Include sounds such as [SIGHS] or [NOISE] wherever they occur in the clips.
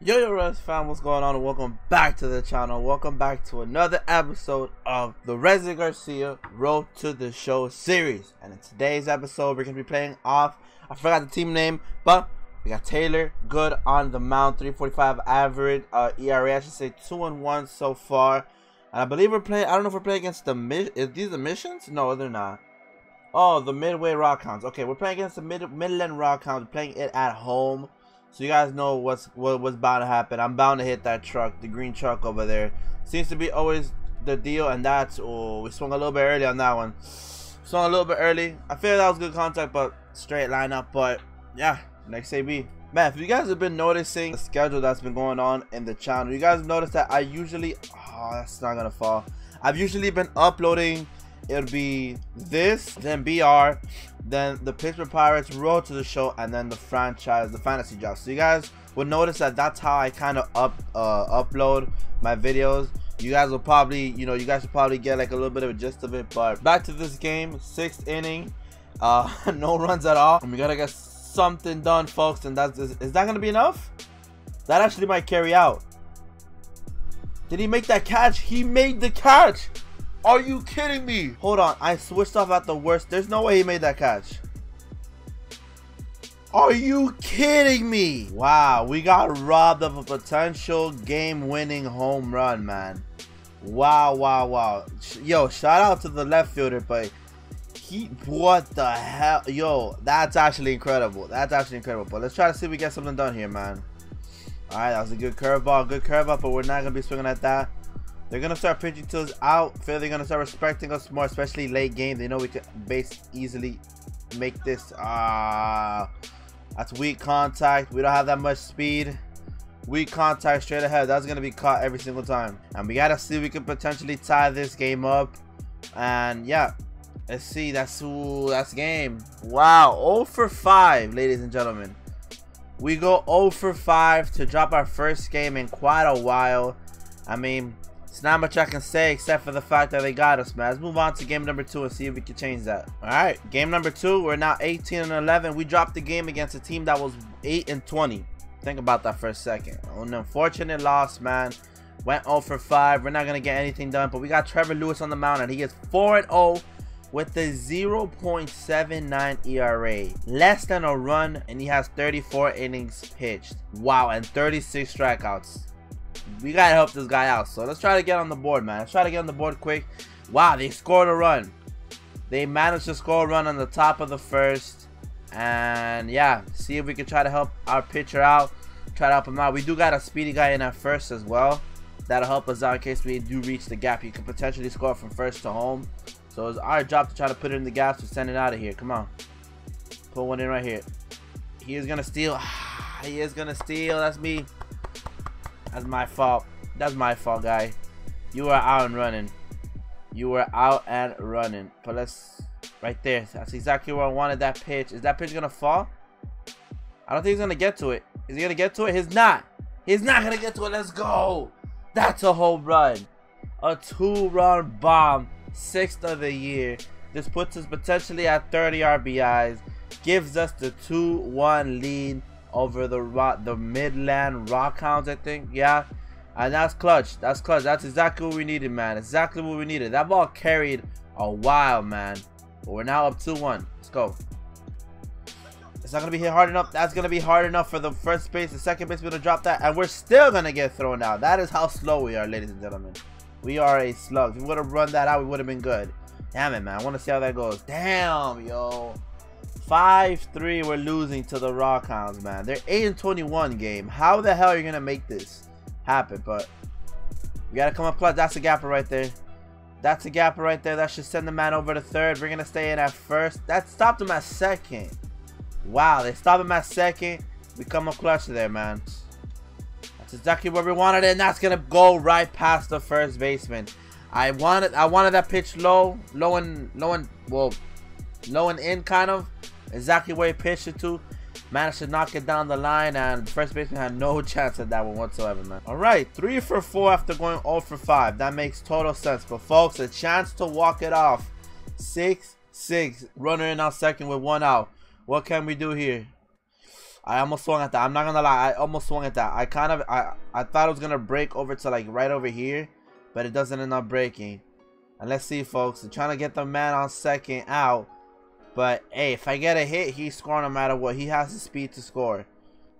Yo, yo, Reds fam, what's going on? Welcome back to the channel. Welcome back to another episode of the Ressy Garcia Road to the Show series. And in today's episode, we're going to be playing off, I forgot the team name, but we got Taylor Good on the mound, 345 average, uh, ERA, I should say 2 and 1 so far. And I believe we're playing, I don't know if we're playing against the, mid, is these the missions? No, they're not. Oh, the Midway Rockhounds. Okay, we're playing against the mid Midland Rockhounds, playing it at home. So you guys know what's what, what's bound to happen. I'm bound to hit that truck, the green truck over there. Seems to be always the deal, and that's oh, we swung a little bit early on that one. [SIGHS] Swung a little bit early. I feel that was good contact, but straight lineup. But yeah, next AB. Man, if you guys have been noticing the schedule that's been going on in the channel, you guys notice that I usually oh that's not gonna fall. I've usually been uploading it'll be this, then BR, then the Pittsburgh Pirates road to the show, and then the franchise, the fantasy draft. So you guys will notice that that's how I kind of up uh, upload my videos. You guys will probably, you know, you guys will probably get like a little bit of a gist of it. But back to this game, sixth inning, uh, [LAUGHS] no runs at all. And we gotta get something done, folks. And that's is, is that gonna be enough? That actually might carry out. Did he make that catch? He made the catch. Are you kidding me? Hold on. I switched off at the worst. There's no way he made that catch. Are you kidding me? Wow, we got robbed of a potential game-winning home run, man. Wow, wow, wow. Yo, shout out to the left fielder, but he, what the hell? Yo, that's actually incredible. That's actually incredible. But let's try to see if we get something done here, man. All right, that was a good curveball, good curveball, but we're not going to be swinging at that. They're gonna start pitching to us out. Feel they're gonna start respecting us more, especially late game. They know we can base easily make this. Ah, uh, that's weak contact. We don't have that much speed. Weak contact straight ahead. That's gonna be caught every single time. And we gotta see if we can potentially tie this game up. And yeah, let's see. That's ooh, that's game. Wow, 0 for 5, ladies and gentlemen. We go 0 for 5 to drop our first game in quite a while. I mean, it's not much I can say except for the fact that they got us, man. Let's move on to game number two and see if we can change that. All right, game number two. We're now 18 and 11. We dropped the game against a team that was 8 and 20. Think about that for a second. An unfortunate loss, man. Went 0 for 5. We're not going to get anything done, but we got Trevor Lewis on the mound, and he is 4 and 0 with a 0.79 ERA. Less than a run, and he has 34 innings pitched. Wow, and 36 strikeouts we gotta help this guy out. So let's try to get on the board, man. Let's try to get on the board quick. Wow, they scored a run. They managed to score a run on the top of the first. And yeah, see if we can try to help our pitcher out. Try to help him out. We do got a speedy guy in at first as well. That'll help us out in case we do reach the gap. He could potentially score from first to home. So it's our job to try to put it in the gaps to send it out of here. Come on. Put one in right here. He is going to steal. [SIGHS] he is going to steal. That's me. That's my fault. That's my fault, guy. You were out and running. You were out and running. But let's... Right there. That's exactly where I wanted that pitch. Is that pitch going to fall? I don't think he's going to get to it. Is he going to get to it? He's not. He's not going to get to it. Let's go. That's a home run. A two-run bomb. Sixth of the year. This puts us potentially at 30 RBIs. Gives us the 2-1 lead over the rock, the Midland Rockhounds, I think. Yeah. And that's clutch. That's clutch. That's exactly what we needed, man. Exactly what we needed. That ball carried a while, man. But we're now up 2-1. Let's go. It's not going to be hit hard enough. That's going to be hard enough for the first base. The second base, going to drop that. And we're still going to get thrown out. That is how slow we are, ladies and gentlemen. We are a slug. If we would have run that out, we would have been good. Damn it, man. I want to see how that goes. Damn, yo. 5-3 we're losing to the Rockhounds, man. They're 8 and 21 game. How the hell are you going to make this happen? But we got to come up clutch. That's a gapper right there. That's a gapper right there. That should send the man over to third. We're going to stay in at first. That stopped him at second. Wow, they stopped him at second. We come up clutch there, man. That's exactly where we wanted it, and that's going to go right past the first baseman. I wanted I wanted that pitch low, low and low and well, low and in kind of exactly where he pitched it to. Managed to knock it down the line, and first baseman had no [LAUGHS] chance at that one whatsoever, man. All right, three for four after going 0 for 5. That makes total sense. But folks, a chance to walk it off. 6 6. Runner in on second with one out. What can we do here? I almost swung at that. I'm not gonna lie. I almost swung at that. I kind of I I thought it was gonna break over to like right over here, but it doesn't end up breaking. And let's see, folks. Trying to get the man on second out. But hey, if I get a hit, he's scoring no matter what. He has the speed to score.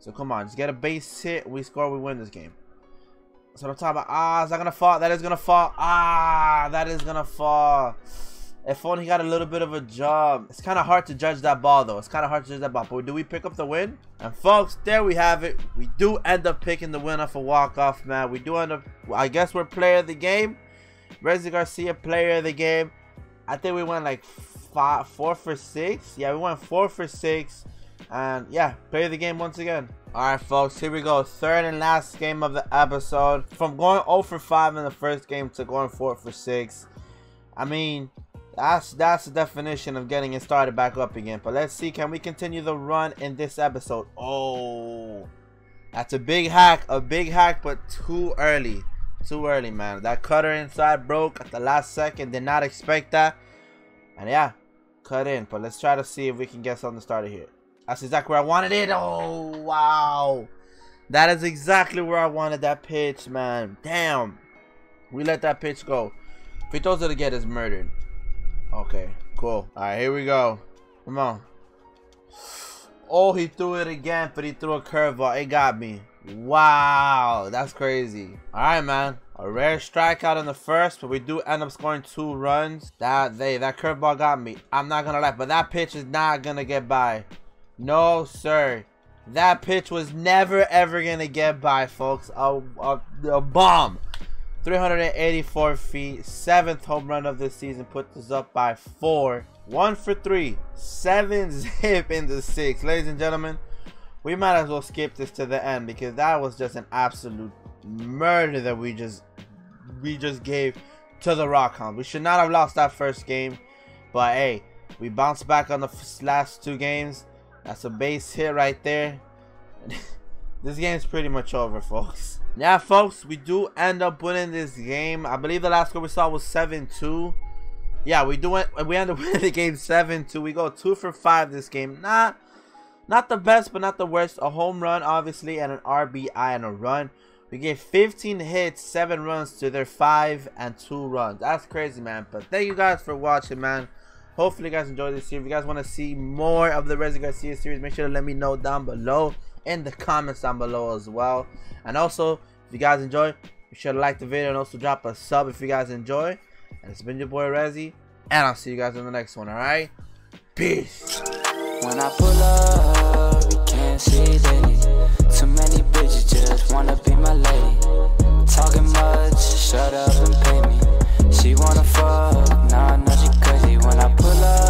So come on, just get a base hit. We score, we win this game. So I'm talking about. Ah, is that gonna fall? That is gonna fall. Ah, that is gonna fall. If only he got a little bit of a job. It's kind of hard to judge that ball, though. It's kind of hard to judge that ball. But do we pick up the win? And, folks, there we have it. We do end up picking the win off a walk-off, man. We do end up... I guess we're player of the game. Ressy Garcia, player of the game. I think we went, like, five, four for six. Yeah, we went four for six. And, yeah, play the game once again. Alright, folks, here we go. Third and last game of the episode. From going 0 for 5 in the first game to going 4 for 6. I mean, that's that's the definition of getting it started back up again. But let's see, can we continue the run in this episode? Oh, that's a big hack, a big hack, but too early. Too early, man. That cutter inside broke at the last second. Did not expect that. And yeah, cut in. But let's try to see if we can get something started here. That's exactly where I wanted it. Oh, wow. That is exactly where I wanted that pitch, man. Damn. We let that pitch go. If he throws it again, it's murdered. Okay, cool. All right, here we go. Come on. Oh, he threw it again, but he threw a curveball. It got me. Wow, that's crazy. All right, man. A rare strikeout in the first, but we do end up scoring two runs. That they that curveball got me. I'm not gonna lie, but that pitch is not gonna get by. No, sir. That pitch was never ever gonna get by, folks. A, a, a bomb. 384 feet, seventh home run of the season, Put this up by four. One for three, seven [LAUGHS] zip in the six. Ladies and gentlemen, we might as well skip this to the end because that was just an absolute murder that we just we just gave to the Rockhounds. We should not have lost that first game, but hey, we bounced back on the last two games. That's a base hit right there. [LAUGHS] this game's pretty much over, folks yeah, folks, we do end up winning this game. I believe the last score we saw was 7-2. Yeah, we do we end up [LAUGHS] winning the game 7-2. We go 2 for 5 this game. Not not the best, but not the worst. A home run, obviously, and an RBI and a run. We gave 15 hits, 7 runs to their 5 and 2 runs. That's crazy, man. But thank you guys for watching, man. Hopefully, you guys enjoyed this series. If you guys want to see more of the Ressy Garcia series, make sure to let me know down below in the comments down below as well. And also, if you guys enjoy, be sure to like the video and also drop a sub if you guys enjoy. And it's been your boy Ressy, and I'll see you guys in the next one, alright? Peace. When I pull up, you can't see lady. Too many bitches just wanna be my lady. Talking much, shut up and pay me. She wanna fuck, nah, nah, she crazy. When I pull up.